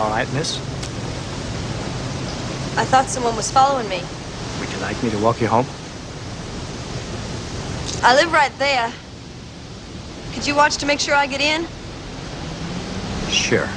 All right, miss? I thought someone was following me. Would you like me to walk you home? I live right there. Could you watch to make sure I get in? Sure.